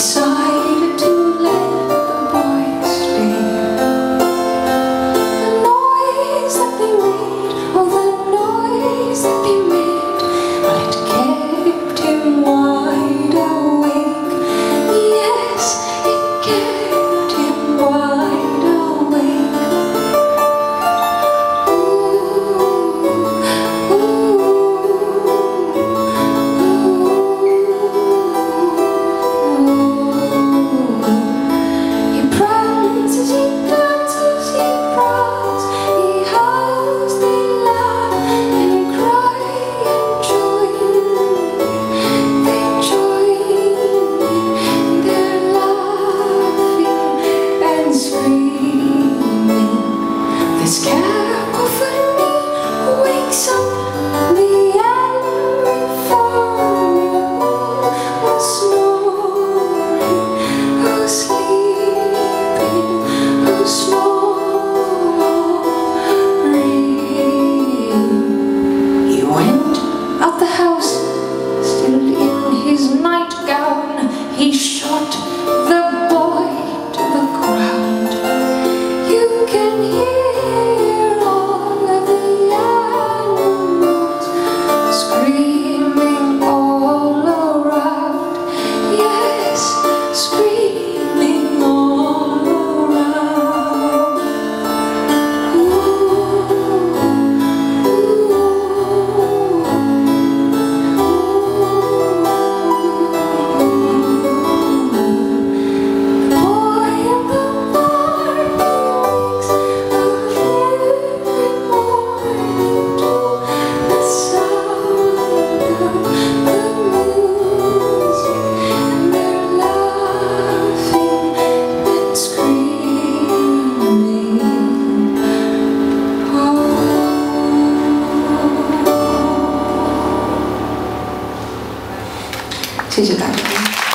inside As 谢谢大家。